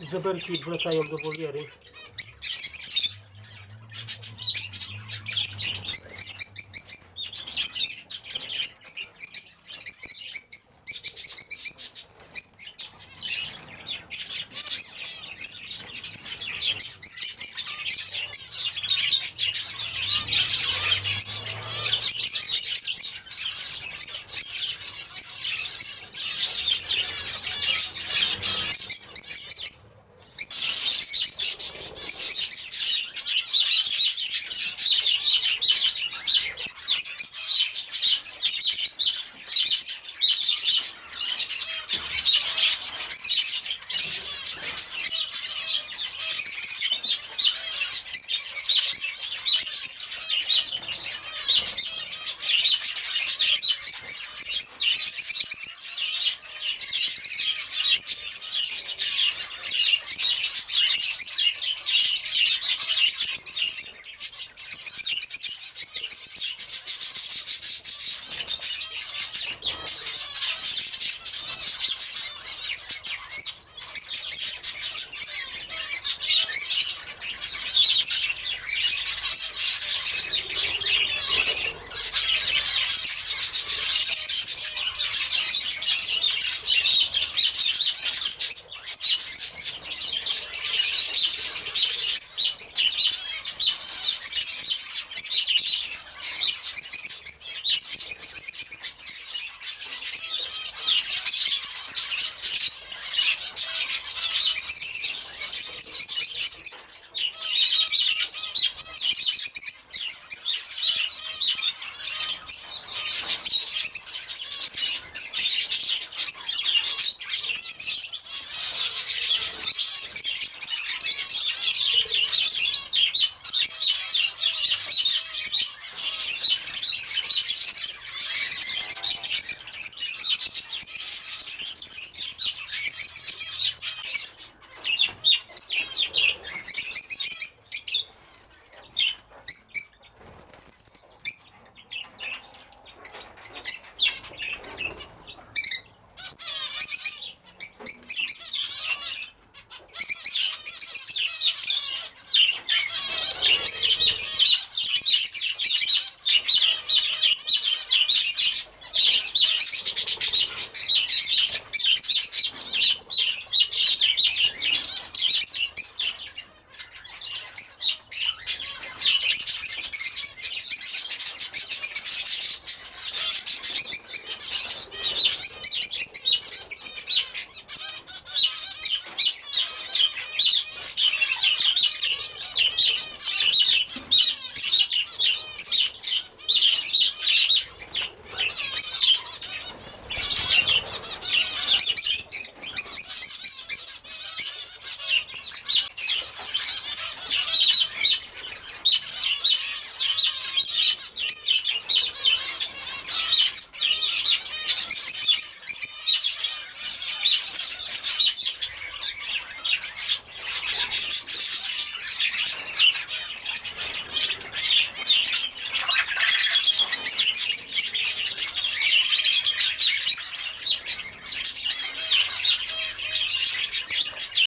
Zeberki wracają do woliery.